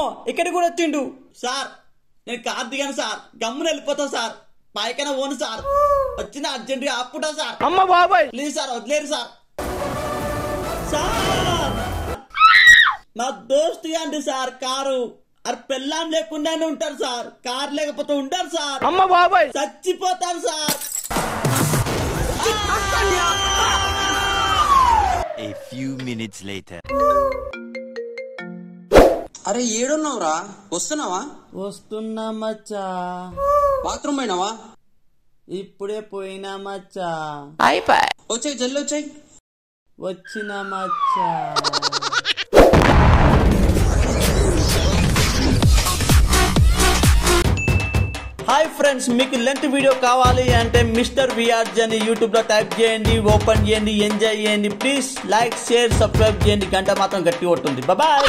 అమ్మో ఇక్కడికి కూడా వచ్చిండు సార్ నేను కార్ దిగాను సార్. గమ్మున వెళ్ళిపోతా సార్. పైకైనా పోను సార్. వచ్చిన అర్జెంట్గా ఆపుకుంటా సార్. అమ్మ బాబాయ్. ప్లీజ్ సార్ వదిలేరు సార్. సార్! మా దోస్తు అండి సార్ కారు. అరే పెళ్ళాం లేకుండానే ఉంటారు సార్. కార్ లేకపోతే ఉంటారు సార్. అమ్మ బాబాయ్. చచ్చిపోతారు sir. A few minutes later. అరే ఏడున్నావురా? వస్తున్నావా? వస్తున్నా మచ్చా. బాత్రూమ్ పోయినావా? ఇప్పుడే పోయినా మచ్చా. వచ్చాయి జల్లి వచ్చాయి. వచ్చిన మచ్చా. హాయ్ ఫ్రెండ్స్ మీకు లెంత్ వీడియో కావాలి అంటే మిస్టర్ విఆర్జ్ అని యూట్యూబ్లో టైప్ చేయండి ఓపెన్ చేయండి ఎంజాయ్ చేయండి. ప్లీజ్ లైక్ షేర్ సబ్స్క్రైబ్ చేయండి. గంట మాత్రం గట్టి కొట్టుంది బాయ్